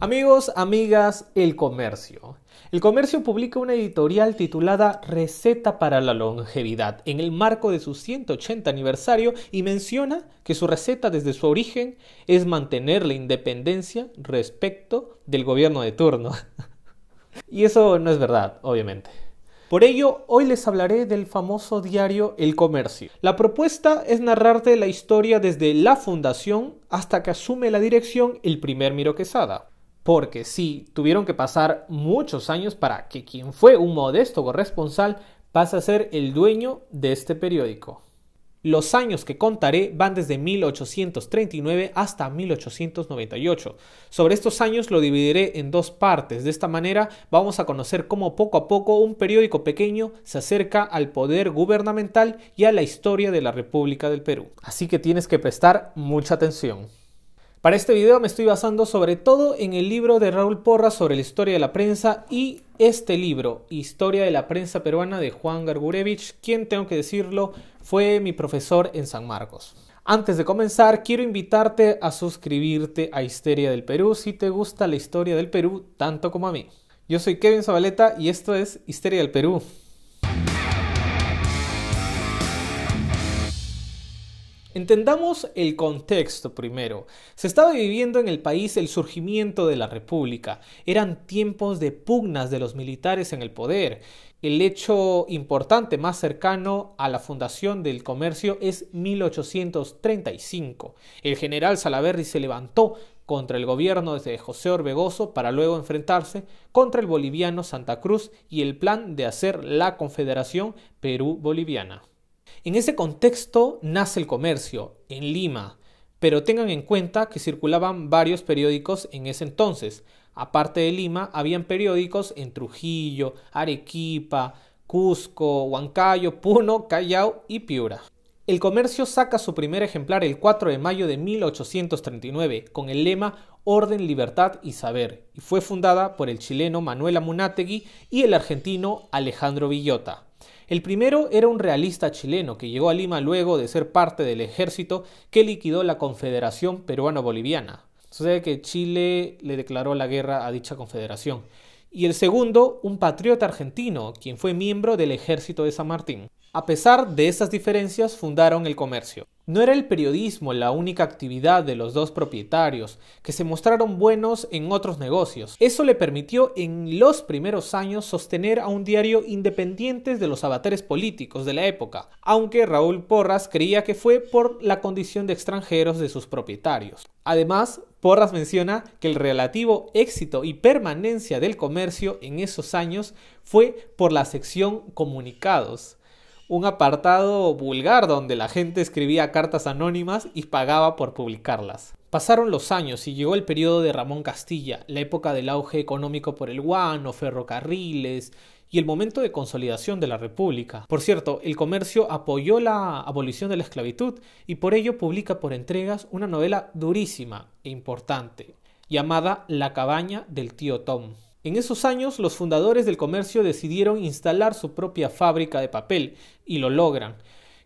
Amigos, amigas, El Comercio. El Comercio publica una editorial titulada Receta para la longevidad en el marco de su 180 aniversario y menciona que su receta desde su origen es mantener la independencia respecto del gobierno de turno. y eso no es verdad, obviamente. Por ello, hoy les hablaré del famoso diario El Comercio. La propuesta es narrarte la historia desde la fundación hasta que asume la dirección el primer Miro Quesada porque sí, tuvieron que pasar muchos años para que quien fue un modesto corresponsal pase a ser el dueño de este periódico. Los años que contaré van desde 1839 hasta 1898. Sobre estos años lo dividiré en dos partes. De esta manera vamos a conocer cómo poco a poco un periódico pequeño se acerca al poder gubernamental y a la historia de la República del Perú. Así que tienes que prestar mucha atención. Para este video me estoy basando sobre todo en el libro de Raúl Porras sobre la historia de la prensa y este libro, Historia de la prensa peruana de Juan Gargurevich, quien tengo que decirlo fue mi profesor en San Marcos. Antes de comenzar, quiero invitarte a suscribirte a Histeria del Perú si te gusta la historia del Perú tanto como a mí. Yo soy Kevin Zabaleta y esto es Histeria del Perú. Entendamos el contexto primero. Se estaba viviendo en el país el surgimiento de la República. Eran tiempos de pugnas de los militares en el poder. El hecho importante más cercano a la fundación del comercio es 1835. El general Salaverry se levantó contra el gobierno de José Orbegoso para luego enfrentarse contra el boliviano Santa Cruz y el plan de hacer la Confederación Perú-Boliviana. En ese contexto nace el comercio, en Lima, pero tengan en cuenta que circulaban varios periódicos en ese entonces. Aparte de Lima, habían periódicos en Trujillo, Arequipa, Cusco, Huancayo, Puno, Callao y Piura. El comercio saca su primer ejemplar el 4 de mayo de 1839 con el lema Orden, Libertad y Saber y fue fundada por el chileno Manuel Amunátegui y el argentino Alejandro Villota. El primero era un realista chileno que llegó a Lima luego de ser parte del ejército que liquidó la Confederación Peruano-Boliviana. Sucede que Chile le declaró la guerra a dicha confederación. Y el segundo, un patriota argentino, quien fue miembro del ejército de San Martín. A pesar de estas diferencias, fundaron el comercio. No era el periodismo la única actividad de los dos propietarios, que se mostraron buenos en otros negocios. Eso le permitió en los primeros años sostener a un diario independiente de los avatares políticos de la época, aunque Raúl Porras creía que fue por la condición de extranjeros de sus propietarios. Además, Porras menciona que el relativo éxito y permanencia del comercio en esos años fue por la sección comunicados un apartado vulgar donde la gente escribía cartas anónimas y pagaba por publicarlas. Pasaron los años y llegó el periodo de Ramón Castilla, la época del auge económico por el guano, ferrocarriles y el momento de consolidación de la República. Por cierto, el comercio apoyó la abolición de la esclavitud y por ello publica por entregas una novela durísima e importante, llamada La cabaña del tío Tom. En esos años los fundadores del comercio decidieron instalar su propia fábrica de papel y lo logran.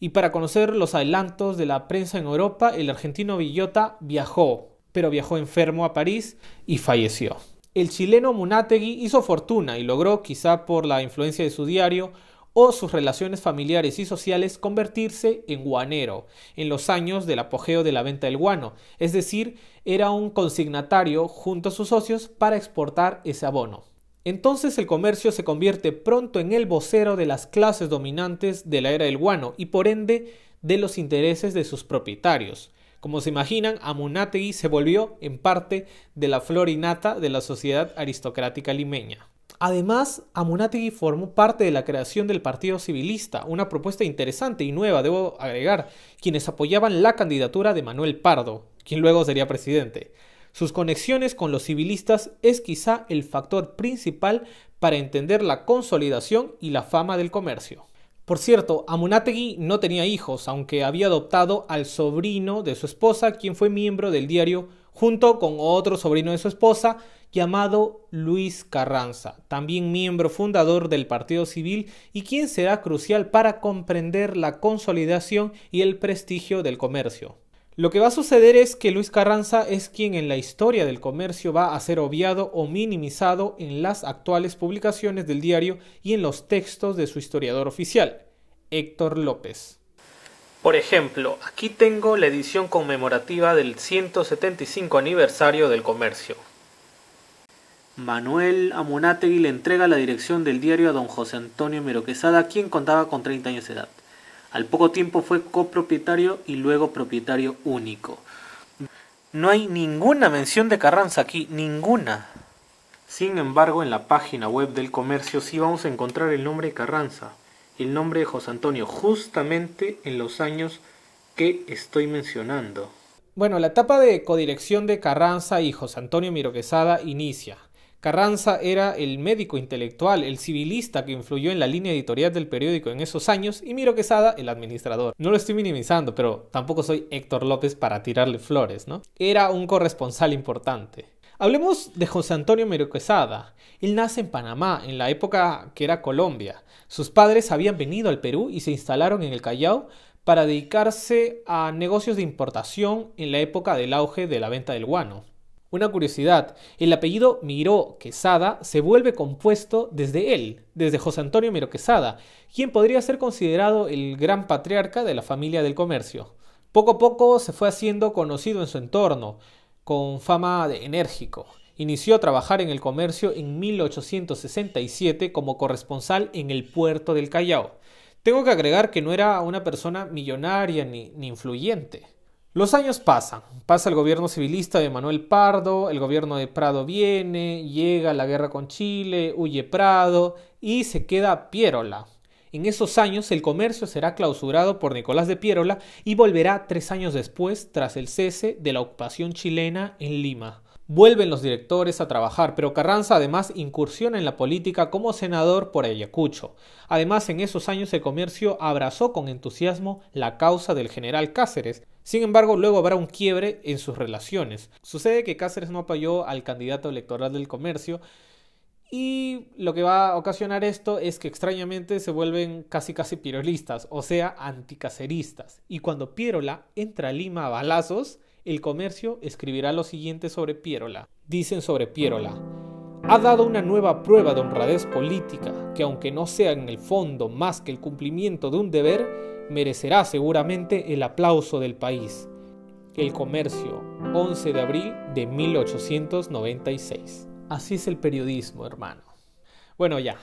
Y para conocer los adelantos de la prensa en Europa, el argentino Villota viajó, pero viajó enfermo a París y falleció. El chileno Munátegui hizo fortuna y logró, quizá por la influencia de su diario, o sus relaciones familiares y sociales convertirse en guanero en los años del apogeo de la venta del guano, es decir, era un consignatario junto a sus socios para exportar ese abono. Entonces el comercio se convierte pronto en el vocero de las clases dominantes de la era del guano y por ende de los intereses de sus propietarios. Como se imaginan, Amunátegui se volvió en parte de la florinata de la sociedad aristocrática limeña. Además, Amunátegui formó parte de la creación del Partido Civilista, una propuesta interesante y nueva, debo agregar, quienes apoyaban la candidatura de Manuel Pardo, quien luego sería presidente. Sus conexiones con los civilistas es quizá el factor principal para entender la consolidación y la fama del comercio. Por cierto, Amunátegui no tenía hijos, aunque había adoptado al sobrino de su esposa, quien fue miembro del diario, junto con otro sobrino de su esposa, llamado Luis Carranza, también miembro fundador del Partido Civil y quien será crucial para comprender la consolidación y el prestigio del comercio. Lo que va a suceder es que Luis Carranza es quien en la historia del comercio va a ser obviado o minimizado en las actuales publicaciones del diario y en los textos de su historiador oficial, Héctor López. Por ejemplo, aquí tengo la edición conmemorativa del 175 aniversario del comercio. Manuel Amunátegui le entrega la dirección del diario a don José Antonio Meroquesada, quien contaba con 30 años de edad. Al poco tiempo fue copropietario y luego propietario único. No hay ninguna mención de Carranza aquí, ninguna. Sin embargo, en la página web del comercio sí vamos a encontrar el nombre de Carranza el nombre de José Antonio justamente en los años que estoy mencionando. Bueno, la etapa de codirección de Carranza y José Antonio Miroquesada inicia. Carranza era el médico intelectual, el civilista que influyó en la línea editorial del periódico en esos años y Miro Quesada el administrador. No lo estoy minimizando, pero tampoco soy Héctor López para tirarle flores, ¿no? Era un corresponsal importante. Hablemos de José Antonio Miro Quesada. Él nace en Panamá, en la época que era Colombia. Sus padres habían venido al Perú y se instalaron en el Callao para dedicarse a negocios de importación en la época del auge de la venta del guano. Una curiosidad, el apellido Miró Quesada se vuelve compuesto desde él, desde José Antonio Miró Quesada, quien podría ser considerado el gran patriarca de la familia del comercio. Poco a poco se fue haciendo conocido en su entorno, con fama de enérgico. Inició a trabajar en el comercio en 1867 como corresponsal en el puerto del Callao. Tengo que agregar que no era una persona millonaria ni, ni influyente. Los años pasan, pasa el gobierno civilista de Manuel Pardo, el gobierno de Prado viene, llega la guerra con Chile, huye Prado y se queda Pierola. En esos años el comercio será clausurado por Nicolás de Pierola y volverá tres años después tras el cese de la ocupación chilena en Lima. Vuelven los directores a trabajar, pero Carranza además incursiona en la política como senador por Ayacucho. Además, en esos años el comercio abrazó con entusiasmo la causa del general Cáceres. Sin embargo, luego habrá un quiebre en sus relaciones. Sucede que Cáceres no apoyó al candidato electoral del comercio y lo que va a ocasionar esto es que extrañamente se vuelven casi casi pirolistas, o sea, anticaceristas. Y cuando Pierola entra a Lima a balazos, el comercio escribirá lo siguiente sobre Pierola. Dicen sobre Pierola. Ha dado una nueva prueba de honradez política que aunque no sea en el fondo más que el cumplimiento de un deber, merecerá seguramente el aplauso del país. El comercio, 11 de abril de 1896. Así es el periodismo, hermano. Bueno, ya.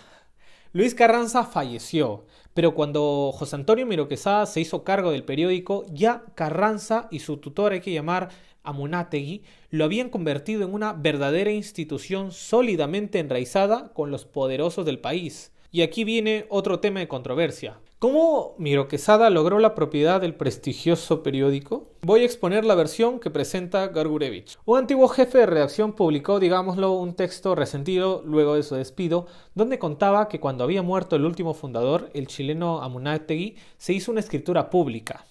Luis Carranza falleció, pero cuando José Antonio Miroquesada se hizo cargo del periódico, ya Carranza y su tutor, hay que llamar Amunátegui, lo habían convertido en una verdadera institución sólidamente enraizada con los poderosos del país. Y aquí viene otro tema de controversia. ¿Cómo Miro Quesada logró la propiedad del prestigioso periódico? Voy a exponer la versión que presenta Gargurevich. Un antiguo jefe de redacción publicó, digámoslo, un texto resentido luego de su despido, donde contaba que cuando había muerto el último fundador, el chileno Amunátegui, se hizo una escritura pública,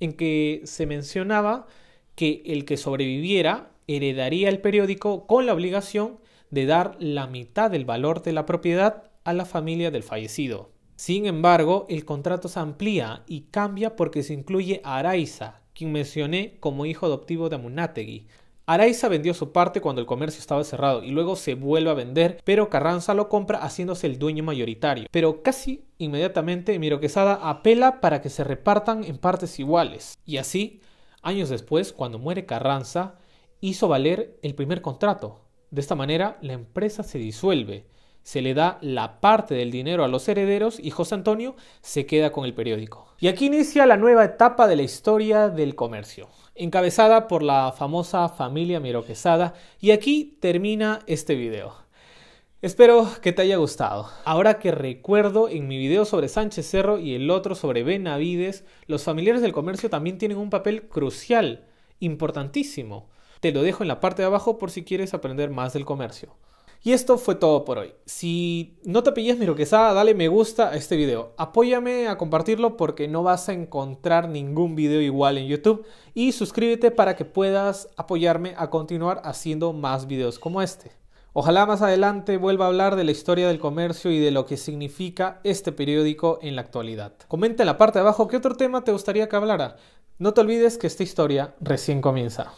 en que se mencionaba que el que sobreviviera heredaría el periódico con la obligación de dar la mitad del valor de la propiedad a la familia del fallecido. Sin embargo, el contrato se amplía y cambia porque se incluye a Araiza, quien mencioné como hijo adoptivo de Amunátegui. Araiza vendió su parte cuando el comercio estaba cerrado y luego se vuelve a vender, pero Carranza lo compra haciéndose el dueño mayoritario. Pero casi inmediatamente Miro Quesada apela para que se repartan en partes iguales. Y así, años después, cuando muere Carranza, hizo valer el primer contrato. De esta manera, la empresa se disuelve se le da la parte del dinero a los herederos y José Antonio se queda con el periódico. Y aquí inicia la nueva etapa de la historia del comercio, encabezada por la famosa familia Miroquesada y aquí termina este video. Espero que te haya gustado. Ahora que recuerdo en mi video sobre Sánchez Cerro y el otro sobre Benavides, los familiares del comercio también tienen un papel crucial, importantísimo. Te lo dejo en la parte de abajo por si quieres aprender más del comercio. Y esto fue todo por hoy. Si no te pillas mi roquesada, dale me gusta a este video. Apóyame a compartirlo porque no vas a encontrar ningún video igual en YouTube. Y suscríbete para que puedas apoyarme a continuar haciendo más videos como este. Ojalá más adelante vuelva a hablar de la historia del comercio y de lo que significa este periódico en la actualidad. Comenta en la parte de abajo qué otro tema te gustaría que hablara. No te olvides que esta historia recién comienza.